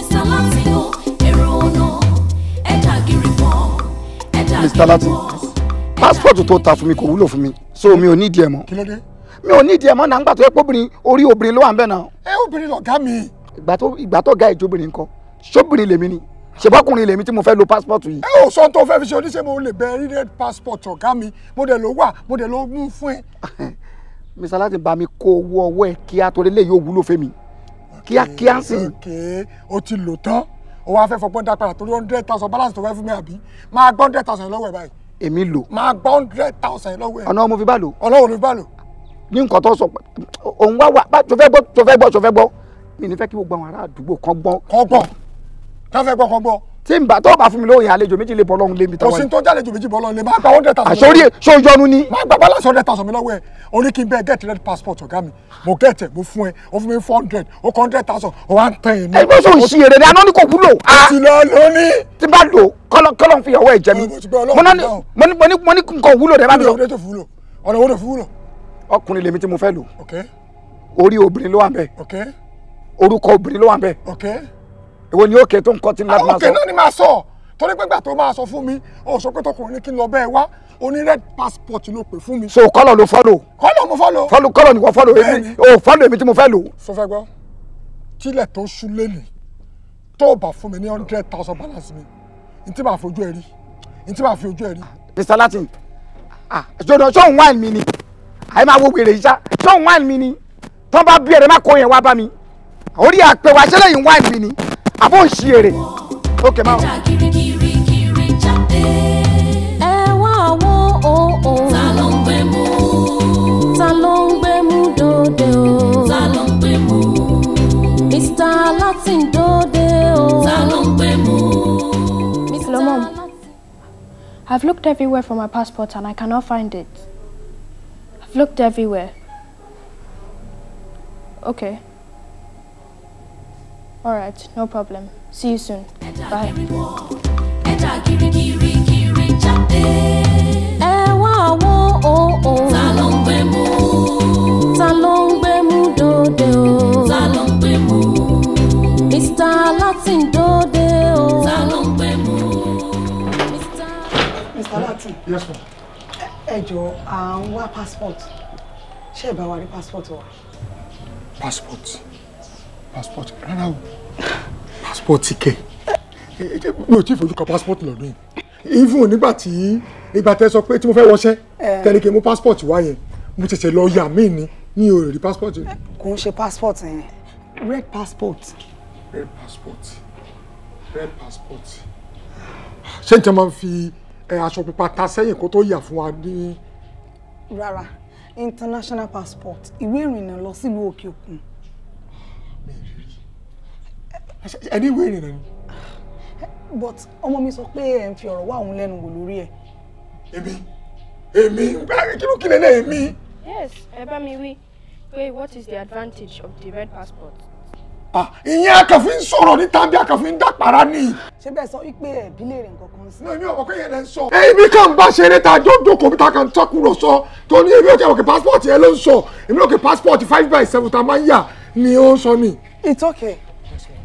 Mr. Latin o èrò ọ̀nà ẹ dà gírí bọ̀ ẹ pásítọ̀tù tó ta fún mi kò wúlò fún mi so mi ò nídìí ẹ̀ mọ́ mi ò nídìí ẹ̀ mọ́ náà ń gbà tó yẹ pé obìnrin orí obìnrin ló wà ń bẹ̀ náà. ẹ obìnrin lọ̀gá mi. ìgbà tó ìgbà tó ga kan ṣóbìnrin lèmi ni ṣèbọ́kùnrin lèmi tí mo fẹ́ lo passport yìí. ẹ ò sọ tó fẹ́ fi ṣe oníṣẹ́ mo lè bẹ red passport ọ̀gá mi mo dẹ̀ ló wà mo dẹ̀ ló mú fún ẹ. [LAUGHS] mr latin bá mi kó owó ọwọ́ ẹ̀ kíá torí lè yóò wúlò fẹ́mi kíákíá sí i. òkè o ti lò tán o wá fẹ́ fọgbọ́n dá padà torí hundred thousand balance tó fẹ́ fún mi àbí máa gbọ́ hundred thousand lọ́wọ́ ẹ̀ báyìí èmi lò máa gbọ́ hundred thousand lọ́wọ́ ẹ̀. ọ̀nà mo fi bá lò. ọlọ́run ló bá lò. ní nǹkan tó sọ òun wá wà tó fẹ́ gbọ́ tó fẹ́ gbọ́ tó fẹ́ gbọ́ mi ní fẹ́ kí gbogbo àwọn ará àdúgbò kan gbọ́. kọ́ gbọ́ ká fẹ́ gbọ́ kọ́ gbọ́. tí n bá tó bá fún mi lóye àlejò méjì lè bọ́ lọ́hún lébi kò tọ́wọ́ sí yìí. tó jálejò méjì bọ́ lọ lè máa gba hundred thousand. àsórí ṣó yọnu ni. máa gba balance hundred thousand mi lọ́wọ́ ẹ̀ o ní kí n bẹ́ẹ̀ get red passport ọ̀gá mi mo get ẹ̀ mo fún ẹ o fún mi four hundred o kọ hundred thousand o wá ń tẹ̀ ẹ̀ ní. ẹ bó ṣe ń ṣe èrè ni aná ní kò wúlò. ti lọ lóní. tí bá lò kọ́lọ́ kọ́lọ́ ń fi ọwọ́ ẹ̀ jẹ mi. mo ní nǹkan wúlò rẹ bá mi sọ. ọ̀nà wo ló fi wúlò. ọkùnrin lèmi tí mo fẹ́ lò. orí obìnrin ló wà ń bẹ̀. orúkọ obìnrin ló wà ń bẹ̀. Èwo ni ó kè tó nǹkan tí n láti máa sọ. náà ni máa sọ torí pé gbà tó máa sọ fún mi ó sọ pé tọkùnrin ní kí n lọ bẹ́ẹ̀ wá o ní red passport ló pè fún mi. so kọ́lọ̀ ló fọ́lò. kọ́lọ̀ mo fọ́lọ̀. fọ́lò kọ́lọ̀ ni wọ́n fọ́lò èmi o fọ́lò èmi tí mo fẹ́ lò. sọ fẹ́ gbọ́ tílẹ̀ tó ṣú lélẹ̀ tó bá fún mi ní hundred thousand balance mi n tí màá fojú ẹ rí n tí màá fi ojú ẹ rí. mr latin ah jọdọ ṣóun wáìn mi ni àyè máa wo wèrè yìí ṣá ṣóun wáìn mi ni tọ́ bá bí ẹ̀rẹ́ má kó yẹn wá bá mi orí àpè yìí wáìn mi ni àbó ṣí èrè ókè máa. kirikiri jáde. ẹ wá wo o o. ta ló ń gbé mú. ta ló ń gbé mú dòde o. ta ló ń gbé mú. mr latin dòde o. ta ló ń gbé mú. Hello, Mom. I've looked everywhere for my passport and I cannot find it. I've looked everywhere. Okay. Alright, no problem. See you soon. Bye. ẹ̀dá kirikiri kiri jáde. ẹ wá wo o o. ta ló ń gbé mú. ta ló ń gbé mú dòde o. ta ló ń gbé mú. mr latin dòde o. ta ló ń gbé mú. Mr. Latin. yes ma. ẹ jọ à ń wá passport ṣé ẹ bá wa rí passport wa. passport passport. Rárá o. Passport kẹ. Mi ò tí ì fojú kan passport lọ́dún yìí. Even nígbà tí ìgbà tẹ sọ pé tí mo fẹ́ wọṣẹ́ tẹ̀lé kí n mú passport wá yẹn mo ṣẹ̀ṣẹ̀ lọ yà mí ni. Mi ò rí passport yẹn. kò ń ṣe passport yẹn. Red passport. red passport. Red passport. Ṣé n tẹ́ máa ń fi aṣọ pupa ta sẹ́yìn kó tó yà fún wa ní. rárá. International passport. Ìwé ìrìnnà lọ sílùú òkè òkun. Ẹni ìwé ìrìnnà ni. but ọmọ mi sọ pé ẹ ń fi ọ̀rọ̀ wá òun lẹ́nu wò lórí ẹ̀. èmi èmi kí ló kí lè lé èmi. Yes, ẹ bá mi wí. Wait, what is the advantage of the red passport? Ah, ìyẹn akànfin sọ̀rọ̀ ní tàbí akànfin dàpàrà ni. ṣé bẹ́ẹ̀ sọ wípé ẹ̀bí lè rìn kankan sí. náà mi ò mọ̀ pé yẹn lẹ ń sọ. èmi kàn bá ṣeré ta jókòó kọ̀m̀pútà kan tọkùrọ̀ sọ tó ní èmi ò jẹ́ òkè passport yẹn ló ń sọ èmi òkè passport five by seven ta máa ń yà ni ó ń sọ ni. it's okay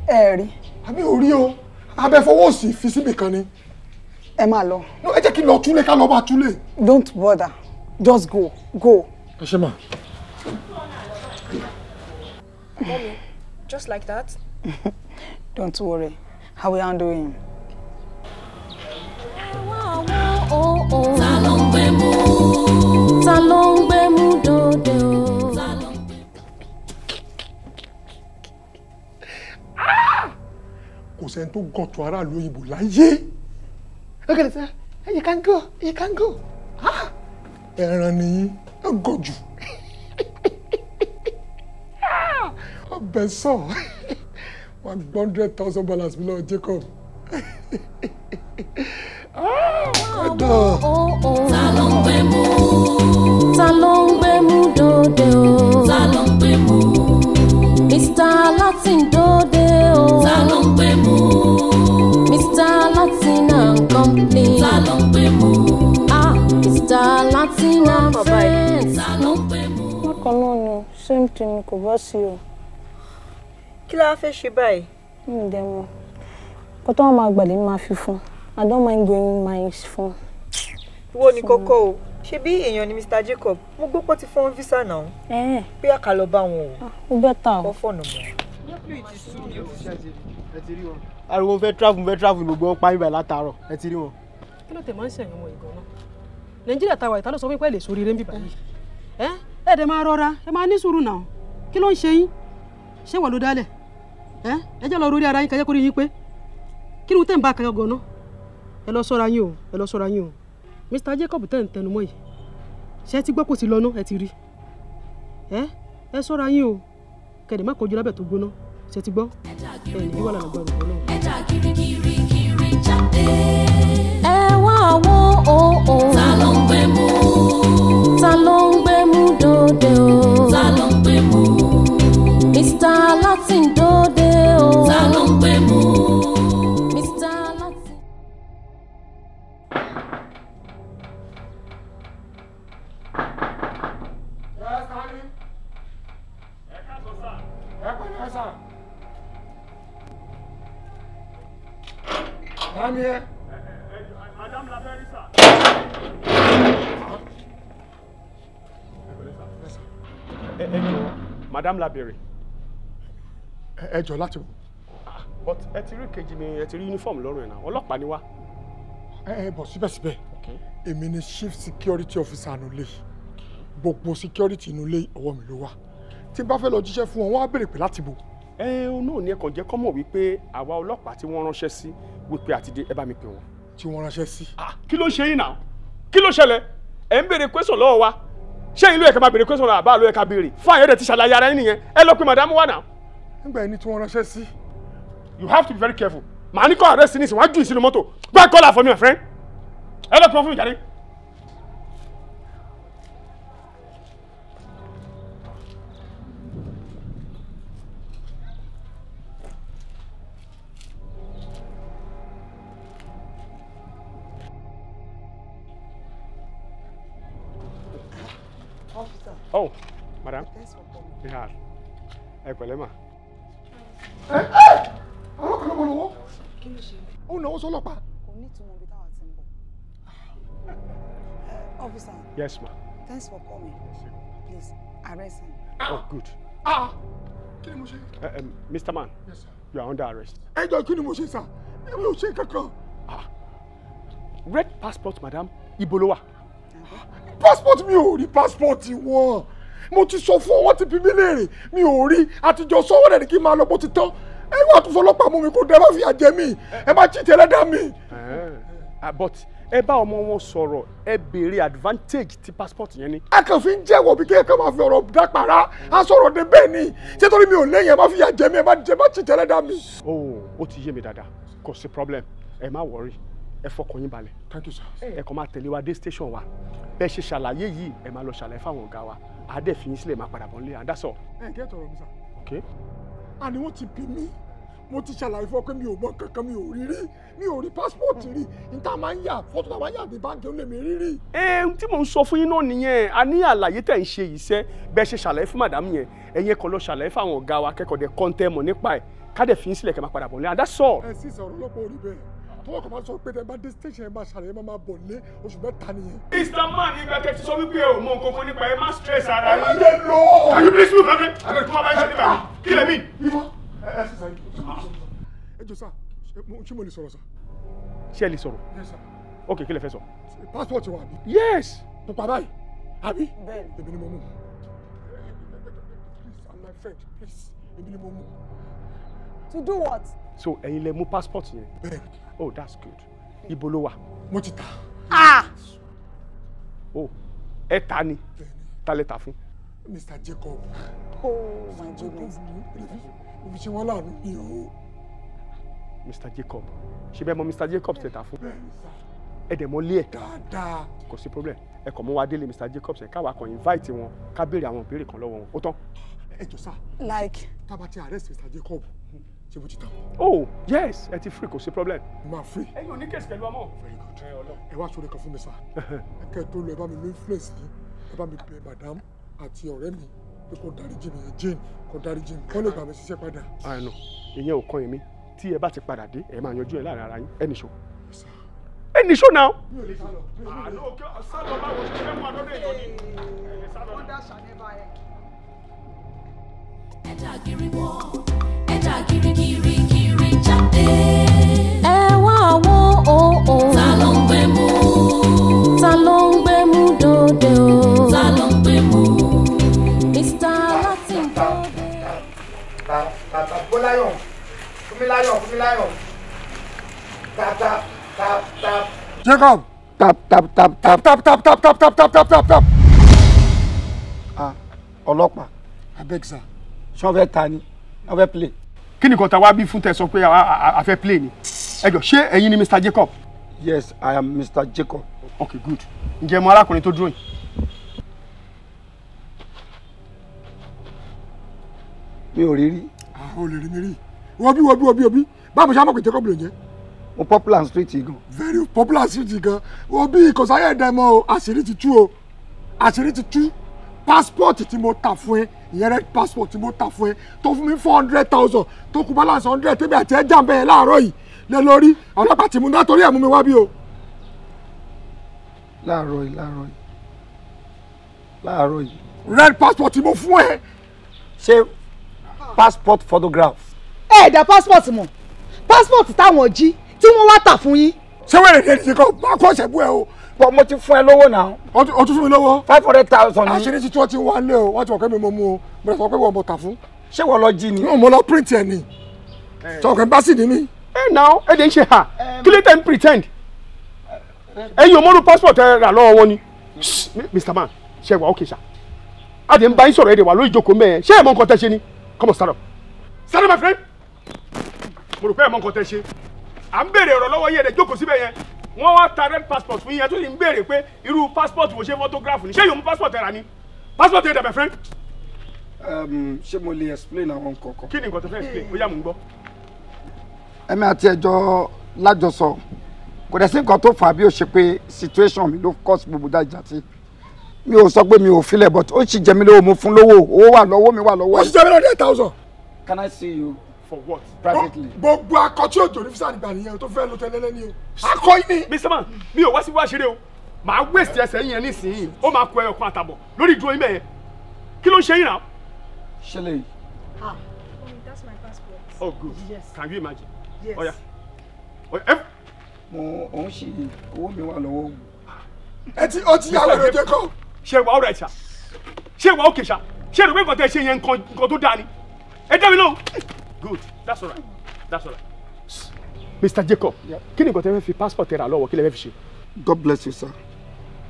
ẹ rí. àbí orí o abẹ́fọwọ́ sí fi síbì kan ni. ẹ máa lọ. No, ẹ jẹ́ kí n lọ túlé ká lọ máa túlé. don't bother just go go. ẹ ṣe mà. Mommy, just like that? [LAUGHS] don't worry i will handle him. ta ló ń gbé mú. ta kò sẹ́ni tó gàn tó aráàlú òyìnbó láyé. look at it sir you can go you can go. Ẹran nìyí ó gàn jù. Ah, ọbẹ̀ sọ one hundred thousand dollars mi lọ Jacob. Ah, ọ̀dọ̀. ta ló ń gbé mú. ta ló ń gbé mú dòde o. mr latin dòde o. ta ló ń gbé mú. mr latin and company. ta ló ń gbé mú. ah mr latin and friends. ta ló ń gbé mú. bákan náà ni same thing ni kò bá sí o. kí la fẹ́ ṣe báyìí. mi ò dẹ̀ mọ̀ kó tó wọn máa gbàdé máa fi fún i don't mind going miles fún. ìwọ ni kókó o ṣe bí èèyàn ni Mr. Jacob? Mo gbọ́ pé ti fún visa náà. Ẹ bí a kà lọ bá wọn o. Ó bẹ́tà o. kọ́ fọ̀nà mọ́. ariwo fẹ́ travel fẹ́ travel gbogbo wọn parí báyìí látàárọ̀. Ẹ ti rí wọn. kí ló tẹ̀ máa ń ṣẹ̀yìn ọmọ ìgàn náà? Nàìjíríà táwa ìta ló sọ wípé ẹ lè sórí eré ń bíbá yìí ẹ ẹ dẹ̀ máa rọra ẹ máa ní sùúrù náà. Kí ló ń ṣe yín? Ṣé wọ́n ló dálẹ̀? Ẹ ẹ jẹ́ lọ rórí ara yín kẹjẹ́ kó rí yín pé kí ni tẹ̀ ń bá akẹ́kọ̀ọ́ gan náà? Ẹ lọ sọ́ra yín o ẹ lọ sọ́ra yín o Mr. Jacob tẹ̀ ń tẹnumọ́ yìí ṣé ẹ ti gbọ́ kó ti lọ ná ẹ ti rí ẹ ẹ sọ́ra yín o kẹ̀dẹ̀ má kojú lábẹ́ tó gbóná ṣé ti gbọ́ ẹ ní náà. ẹ̀dá kirikiri kiri jáde. ẹ wá wo o o. ta ló ń gbé mú. ta ló ń gbé mú dòde o. ta ló ń gbé mú. Mr. Latin dòde o. ta ló ń gbé mú. Mami ẹ. ẹ ẹ jọ madam la béèrè. ẹ jọ láti wò. but ẹ ti rí kejì mi ẹ ti rí uniform lọ́rùn ẹ̀ náà ọlọ́pàá ni wá. ẹ ẹ bọ̀ síbẹ̀síbẹ̀ èmi ni chief security officer nulẹ̀ gbogbo security nulẹ̀ ọwọ́ mi ló wà tí n bá fẹ́ lọ jíṣẹ́ fún wọn wọ́n á béèrè pé láti bò. Ẹ ọ náà ní ẹkàn jẹ́ kọ́ mọ̀ wípé àwa ọlọ́pàá tí wọ́n ránṣẹ́ sí wípé àti dé ẹ bá mi pè wọ́n. tí wọ́n ránṣẹ́ sí. kí ló ṣe yín náà kí ló ṣẹlẹ̀ ẹ̀ ń béèrè question lọ́wọ́ wa ṣé ìlú ẹ̀ka máa béèrè question náà àbá ló ẹ̀ka béèrè fún àyẹ̀dẹ̀ ti ṣàlàyé ara yín nìyẹn ẹ lọ pé madam wà náà. nígbà ni tí wọ́n ránṣẹ́ sí. you have to be very careful màá ní kọ́ arrest ní ìsìn wájú ìsinú mọ́tò gbá kọ́là for me my friend ẹ lọ fún mi jáde. Oh madam yeah ẹ pẹ̀lẹ́ ma. àwọn kan ló mọ lọ́wọ́ ó náwó sọ́lọ́pàá. kò ní ìtumọ̀ ibi táwọn ti ń bọ̀. officer yes ma. thanks for coming please arrest him. oh good. ah kí ni mo ṣe. Um, mr man Yes, sir. you are under arrest. ẹ jọ kí ni mo ṣe sà mi ò ṣe kankan. red passport madam ibo ló wà. Passport mi ò rí passport wọn. Mo ti sọ fún wọn ti bí mi léèrè. Mi ò rí. Àtijọ́ sọ́wọ́ dẹ̀ ní kí n máa lọ bó ti tán. Ẹ wà tó fọlọ́pàá mú mi kó dẹ́ má fi àjẹ mi ẹ má jí tẹ́lẹ́dá mi. Ah, but ẹ bá ọmọ wọn sọ̀rọ̀ ẹ béèrè advantage tí passport yẹn ní. a kàn fi ń jẹ́wọ́ bí kéèké máa fi ọ̀rọ̀ dápàrà a sọ̀rọ̀ dé bẹ́ẹ̀ ni. Ṣé torí mi ò léyìn ẹ má fi àjẹ mi ẹ má jí tẹ́lẹ́dá mi. oh ó ti yé mi dáadáa. Kò sí problem. Ẹ má worry ẹ fọkàn yín balẹ̀. thank you sir. ẹ kàn máa tẹ̀lé wa dé station wa. Bẹ́ẹ̀ ṣe ṣàlàyé yìí ẹ máa lọ ṣàlàyé fáwọn ọ̀gá wa. Àádẹ́ fi yín sílẹ̀ máa padà bọ̀ nílé. And that's all. ẹ kẹ́ tọrọ mi sà okay. àní wọ́n ti bí mi. Mo ti ṣàlàyé fún ọ pé mi ò mọ kankan mi ò rí rí. Mi ò rí passport rí. Níta máa ń yà fọ́tò tá a máa ń yà ní báńkì ó lè mi rí rí. ẹ ohun tí mò ń sọ fún yín náà nìyẹn. A ní àlàyé tẹ̀ ń ṣe iṣẹ́ bẹ́ẹ̀ ṣe ṣàlàyé fún màdàmú yẹn. Ẹ̀yin kan lọ ṣàlàyé fáwọn ọ̀gá wa kẹ́kọ̀ọ́ dẹ̀ kọ́ńtẹ́ mọ̀ nípa ẹ̀. Kádẹ̀ fi yín sílẹ̀ kẹ́ máa padà bọ̀ that's all. ẹ sì sọ̀rọ̀ lọ́pọ̀ orí bẹ́ẹ̀ tọwọ́ kan máa sọ pé tẹ bá dé station ẹ máa ṣàlàyé máa máa bọ̀ lé oṣù mẹ́ta nìyẹn. mr man ìgbà tẹ ti sọ wípé o mọ nǹkan kan nípa ẹ má stress ara ẹ lè lọ. can you please move abeg abeg kí wọn bá ṣe nípa kí lè mí. ẹ jọ sá ṣé mo lè sọ̀rọ̀ sá. ṣé ẹ lè sọ̀rọ̀ yes sir ok kí lè fẹ́ sọ. passport wa àbí. yes. pupa báyìí àbí. bẹ́ẹ̀ni. èmi ni mo mú. please i'm my friend please èmi ni mo mú. to do what. So ẹ̀yin lẹ mú passport yẹn. bẹ́ẹ̀ni. oh that's good ibo ló wà. mo ti ta. ah. oh ẹ ta ni ta lẹ ta fún. mr jacob. oh my goodness. òbí ṣe wọn láàánú mi o. mr jacob ṣe bẹ́ẹ̀ mọ mr jacob tẹ̀ ta fún. ẹ dẹ̀ mọ lé ẹ̀. dáadáa. kò sí problem ẹ kàn mú wa délé mr jacob ṣe káwa kan invite wọn ká béèrè àwọn ìbéèrè kan lọ́wọ́ wọn ó tán. ẹ jọ sá. like. tábà ti arrest mr jacob ṣe bó ti tán. oh yes ẹ ti free kò sí problem. máa free. ẹ̀yin ò ní case pẹ̀lú ọmọ. very good. Ẹ wá sórí kan fún mi sá ẹ [LAUGHS] kẹ́ ẹ tó lọ ẹ bá mi lo influence yìí ẹ bá mi bẹ̀ madam àti ọ̀rẹ́ mi pé kó dáríjì mi jane kó dáríjì mi. Kó lè gbà mí ṣiṣẹ́ padà. àìnà ìyẹn ò kan èmi. Tí ẹ bá ti padà dé ẹ máa yanjú ẹ láàárín ara yín. Ẹ nìṣó. ẹ nìṣó náà. ẹ̀dá gírí wọ̀ ẹ̀dá gírí gírí gírí jáde. ẹ wá wo òó. ta ló ń gbé mú. ta ló ń gbé mú dòde o. ta ló ń gbé mú. Mr. Latin dòde. Tata Bọ́láyọ̀ Fúnmiláyọ̀ Fúnmiláyọ̀ tata tap tap. Jacob. tap tap tap tap tap tap tap tap tap tap tap tap tap. ah ọlọ́pàá abeg sir. ṣé wọ́n fẹ́ ta ni play. Kí ni nǹkan tá a wá bí fún tẹ sọ pé a- fẹ́ play ni ẹ jọ ṣé ẹ̀yin ni Mr. Jacob. yes i am mr jacob. ok good ǹjẹ́ mo arákùnrin tó dúró yìí. mi ò rí rí. ah o lè rí mi rí wọ́n bí wọ́n bí wọ́n bí wọ́n bí báwo ṣe á mọ̀ pé Jacob ló jẹ́. mo popular street yìí gan. very popular street gan wọ́n bí ìkọ̀sáyẹ̀ ẹ̀dá mọ́ o àṣírí ti tú o àṣírí ti tú passport tí mo tà fún ẹ ìyẹn red passport tí mo tà fún ẹ tó fún mi four hundred thousand tó kú balance hundred tẹ́bi àti ẹja bẹ́ẹ̀ láàárọ̀ yìí lé lórí ọlọ́pàá tí mo dá torí ẹ̀ mú mi wá bí o. láàárọ̀ yìí láàárọ̀ yìí láàárọ̀ yìí. red passport tí mo fún ẹ. ṣé passport photograph. ẹ ẹ̀dá passport mọ̀ passport táwọn jí tí wọ́n wá tà fún yín. ṣé wẹ́rẹ̀ ní ẹni kan bá kọ́ ṣẹ́bù ẹ o. bọ́ mo ti fún ẹ lówó náà. o tún fún mi lówó. five hundred thousand ni. àṣírí tí wọ́n ti wá lé o. Wọ́n ti wọ̀ pé mi mo mú o. Mo lè sọ pé wọ́n mo tà fún. ṣé wọ́n lọ jí ni. mo lọ print ẹ ni. Sọ̀kẹ́ bá sì ní mí. ẹ náà ẹ dẹ̀ ń ṣe hà kí ló tẹ̀ ń pretend? Ẹ̀yin ò mọ́rú passport ẹ rà lọ́wọ́ wọn ni. Mr. Man ṣe wà? Ókè ṣá a dẹ̀ ń bá yín sọ̀rọ̀ ẹ̀ dẹ̀ wà lórí ìjókòó mẹ́ẹ̀ ṣé ẹ̀ mọ nǹkan tẹ́ ṣe ni? Come on stand up. Stand up my friend. Mo rò pé ẹ̀ mọ nǹkan tẹ́ ṣe. À ń béèrè ọ̀rọ̀ lọ́wọ́ yín ẹ̀ dẹ̀ jókòó síbẹ̀ yẹn wọ́n wá ta red passport fún yín ẹ̀ tó sì ń béèrè pé irú passport wo ṣe photograph ni? Ṣé yóò mú passport ẹ̀ rà ni? Passport ẹ̀ dẹ̀ my friend. Um, ṣé mo lè explain àwọn nǹkan kan. kí ni nǹkan tó fẹ́ explain? Bóyá mò ń gbọ́. ẹ̀mí àti ẹjọ́ lájọsọ. Kò dẹ̀ sí nǹkan tó fà á bí ó ṣe pé situation mi ló cause gbogbo dájà tí. Mi ò sọ pé mi ò filẹ̀ but ó sì jẹ mí lówó mo fún lówó. Owó wà lọ́wọ́ mi wà lọ́wọ́. Ó sì jẹ́ mi lọ́dẹ̀ thousand. can I see you for what. privately. gbogbo akọtí òjò ní fisa nígbà nìyẹn tó fẹ́ lọ tẹ́lẹ̀ lẹ́ni o. akọ yìí ni. Mr. Man mi ò wá sí wá ṣeré o màá waste ẹsẹ̀ yín yẹn nísìnyí ó máa kọ ẹyọ kan àtàbọ̀ lórí ìdúró yín bẹ́ẹ̀ kí ló ń ṣe yín náà. ṣẹlẹ̀ yìí. Ah. That's my passport. Oh good. Yes. Can you imagine? Yes. Oya. Oya. Ẹ mo òun ṣì owó mi wà lọ́wọ́ òun. ẹ ti ó ti yà wẹ̀rẹ̀ ọjọ́ kan. ṣe wà ọ̀rẹ́ ṣá ṣe wà òkè ṣá ṣe rẹ̀ pé nǹkan tẹ́ ṣe yẹn nǹkan tó dáa ni ẹ dá mi lóhùn. Good that's all right that's all right. Mr. Jacob kí ni nǹkan tẹ́ fẹ́ fi passport ẹ rà lọ́wọ́ kí lẹ fẹ́ fi ṣe. God bless you sir.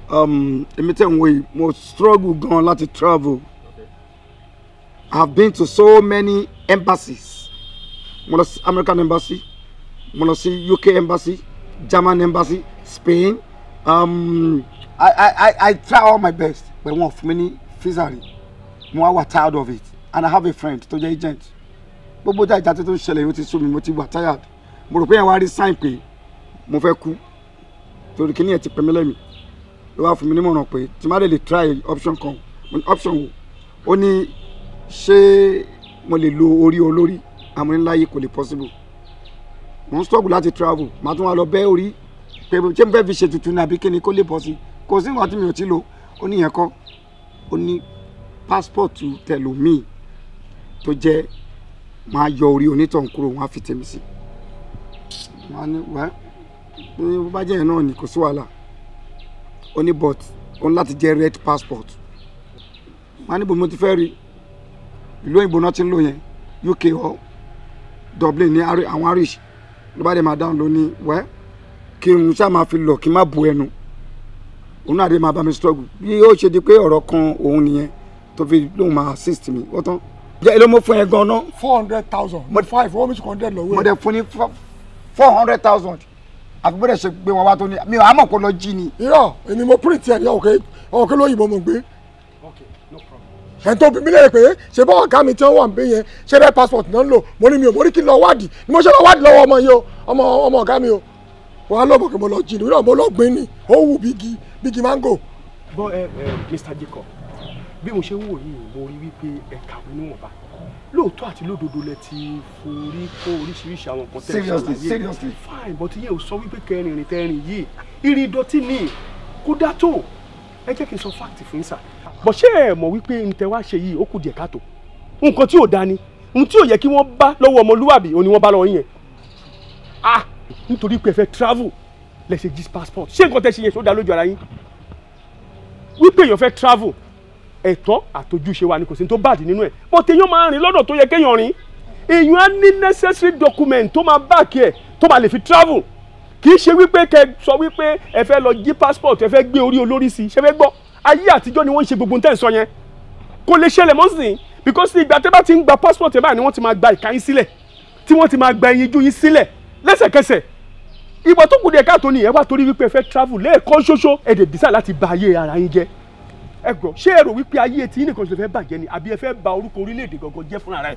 Um, èmi tẹ̀ ń wo yìí mo struggle gan láti travel. I have been to so many embassies. Mo lọ sí American embassy, mo lọ sí UK embassy, German embassy, Spain. Um, I, I, I, I try all my best but wọn fún mi ní visa rí. Mo wá wà tired of it and I have a friend tó jẹ́ agent. Gbogbo ìjà ìjà tó ń ṣẹlẹ̀ yìí ó ti sú mi mo ti wà tired. Mo rò pé yẹn wá rí sign pé mo fẹ́ kú. Torí kí ni ẹ ti pẹ́ mi lẹ́mìí ló wá fún mi nímọ̀ràn pé tí má lè lè try option kan option wo. Ó ní ṣé mo lè lo orí olórí? Àmọ́ níláyé kò lè possible. Mo ń struggle láti travel. Màá tún wá lọ bẹ́ orí. Pé ṣé mo fẹ́ fi ṣe tuntun ní àbí kíni kó lè bọ́ sí? Kò sí nǹkan tí mi ò ti lò. Ó ní yẹn kọ́. Ó ní passport tẹlòmíì tó jẹ́ máa yọ orí onítọ̀hún kúrò wọ́n á fi tèmi sí. Wọ́n á ní wẹ́ẹ́ pé bó bá jẹ́ yẹn náà ni kò sí wàhálà. Ó ní but ó ní láti jẹ́ red passport. Máa níbo mo ti fẹ́ rí ìlú òyìnbó náà ti ń lò yẹn. UK or Dublin ní àwọn Irish ló bá dé máa dáhùn ló ní wẹ́ kí n ṣáà máa fi lọ kí n má bu ẹnu. Òun náà dé máa bá mi struggle. Bí ó ṣe di pé ọ̀rọ̀ kan òun nìyẹn tó fi lóun máa assist mi ó tán jẹ́ ló mú fún yẹn gan-an four hundred thousand. Mo five owó mi ti hundred lọ́wọ́ mo dẹ̀ fún ní four hundred thousand. Àfi bó dẹ̀ ṣe gbé wọn wá tó ní mi ò àmọ̀ kó lọ jí ni. irọ́ èmi mo print ẹ̀ ní ọ̀kẹ́ ọ̀kẹ́ lóyìnbó mo gbé. ẹ̀ tó bí mi lè pé ṣe bá ọ̀gá mi tí wọ́n wà ń gbé yẹn ṣe rẹ́ passport náà ń lò? Mo ní mi ò mo ní kí n lọ wádìí. Ni mo ṣe lọ wádìí lọ́wọ́ ọmọ yìí o ọmọ ọmọ ọ̀gá mi o. Wọ́n á lọ́bọ̀ kí mo lọ jí ni. Irọ́ mo lọ gbé ni. Ó wù bígi bígi mango. bọ́ ẹ ẹ Mr. Jacob bí mo ṣe ń wò yìí mo rí wípé ẹ kàwé níwọ̀nba. Lóòótọ́ àti lódodo lẹ ti forí kó oríṣiríṣi àwọn nǹkan tẹ́ ẹ Seriously, seriously. fine but iye ò sọ wípé kẹrin rìn tẹrin yìí. Irin ìdọ̀tí ni. Kó dá tó. Ẹ jẹ́ kí n sọ fact fún sà. Bọ̀ ṣé ẹ mọ̀ wípé n tẹ wá ṣe yìí ó kù díẹ̀ káàtó? Nǹkan tí ò da ni. Ohun tí ò yẹ kí wọ́n bá lọ́wọ́ ọmọlúwàbí ni wọ́n bá lọ́wọ́ yẹn. Ah! Nítorí pé ẹ fẹ́ travel lẹ ṣe jí passport. Ṣé nǹkan tẹ ṣe yẹn ṣó dá lójú ara yín? Wípé èèyàn fẹ́ travel ẹ̀tọ́ àtojúṣe wa ni kò sí tó bàdí nínú ẹ̀. But èèyàn máa rìn lọ́dọ̀ tó yẹ kéèyàn rìn èèyàn á ní necessary document tó máa back ẹ̀ tó máa lè fi travel. Kì í ṣe wípé kẹ sọ wípé ẹ fẹ́ lọ jí passport ẹ fẹ́ gbé orí olórí sí i ṣe fẹ́ gbọ́? Ayé àtijọ́ ni wọ́n ń ṣe gbogbo nǹkan sọ yẹn. Kò lè ṣẹlẹ̀ mọ́ sí i because ìgbà tẹ́ bá ti ń gba passport ẹ̀ báyìí ni wọ́n ti máa gba ìka yín sílẹ̀ tí wọ́n ti máa gba ẹyin jú yín sílẹ̀ lẹ́sẹ̀kẹsẹ̀. Ìgbà tó kù díẹ̀ káàtó ni ẹ wá torí wípé ẹ fẹ́ travel lẹ́ẹ̀kan ṣoṣo ẹ dẹ̀ decide láti ba ayé ara yín jẹ́ ẹ gbọ́ ṣé ẹ rò wípé ayé tí yín nìkan ṣe fẹ́ bàjẹ́ ni? Àbí ẹ fẹ́ ba orúkọ orílẹ̀-èdè gangan jẹ́ fúnra rẹ̀?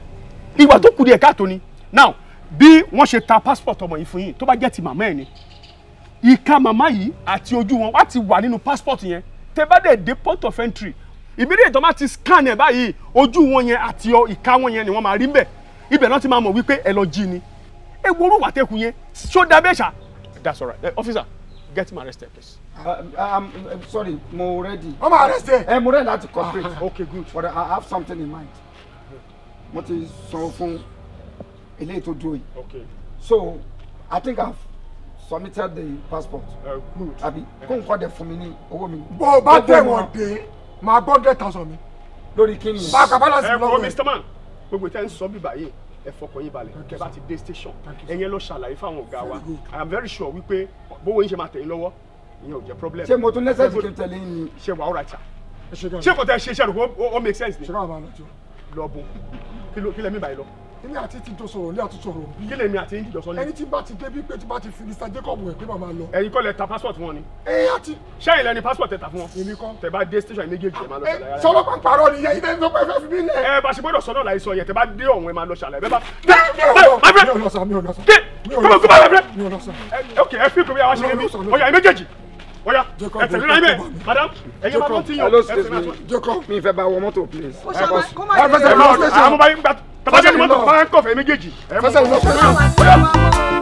Ìgbà tó kù díẹ̀ káàtó ni. Now bí wọ́n ṣe ta passport ọmọ yìí fún yín tó bá jẹ́ ti màmá ẹ̀ ni ìka màmá yìí àti ojú wọn wá ti wà nínú passport yẹn. Tẹ bá dẹ̀ dé port of entry ìbílẹ̀ ìtọ́ máa ti scan ẹ̀ báyìí ojú wọn yẹn àti ìka wọn yẹn ni wọ́n máa rí mbẹ̀ ibẹ̀ náà ti máa mọ̀ wípé ẹ lọ jí ni. Ẹ wo orúwà tẹkùn yẹn ṣó ṣá? That's all right. Officer get him arrested please. Uh, um, um, sorry, mo ready. Wọ́n máa arrest ẹ. Mo ready láti cooperate. okay good. But I have something in mind. Mo ti sọ fún eléyìí tó dúró yìí. okay So I think I've submitted the passport. Uh, good. Àbí kó n kọ́ dẹ̀ fún mi ní owó mi. bó o bá tẹ̀ wọn. dé máa gbọ́ hundred thousand mi. Lórí kí ni? bá a kà balance lọ́wọ́ ẹ̀. mr man gbogbo ìtẹ́ ń sọ bíbá yìí ẹ fọkàn yín balẹ̀ ẹ bá ti dé station ẹ̀yin lọ ṣàlàyé fáwọn ọ̀gá wa i am very sure wípé bówó yín ṣe máa tẹ̀ yín lọ́wọ́ ìyẹn ò jẹ́ problem. Ṣé mo tún lẹ́sẹ̀ tí kí n tẹ̀lé yín ni? ṣe wà ọ̀rọ̀ àṣà ẹ ṣe gan. ṣé kò tẹ́ ṣe iṣẹ́ rẹ̀ ó make sense ni. ṣe káwọn máa lọ jọ. lọ bùn kí lẹ́mí báyìí lọ. èmi àti ti jọ sọ̀rọ̀ ní àtúntò sọ̀rọ̀ bí. kí lèmi àti yín jìjọ sọ ní. ẹni tí bá ti débi pé tí bá ti fi Mr Jacob ẹ̀ pé màmá lọ. ẹ̀yin kọ́ lẹ ta passport wọn ni. ẹ àti. ṣẹ́yìn lẹni passport ẹ ta fún wọn. èmi kọ́. tẹ bá dé station méjèèjì ẹ máa lọ ṣàlàyé. sọlọ́pàá ń parọ́ ni yẹn ilé ìjọba ẹ fẹ́ fi mí lẹ̀. ẹ bá ṣe gbọ́dọ̀ sọ́nà láì sọ yẹn tẹ bá dé ọ̀hún ẹ máa lọ ṣàlàyé bẹ́ẹ̀ bá. mi ò lọ sọ mi ò lọ sọ. Mi ò lọ sọ mi ò lọ sọ. ok ẹ fi kòmí àwọn aṣèré mi ọyà ẹ méjèèjì ọyà ẹ tẹ̀lé náà ibẹ̀ madam ẹ̀yin máa bọ́ tí yàn Hello, ẹ excuse tẹ̀lé náà me. tó. Jacob. Mi fẹ́ bá wọ mọ́tò please. Ó ṣe máa- kó má Ẹ jẹ́ fẹsẹ̀ ẹ lọ máa station. àwọn ọmọ yín gba tabajẹ́ ni mọ́tò bá ń kọ̀fẹ́ méjèèjì. Fẹsẹ̀ lọ bọ́.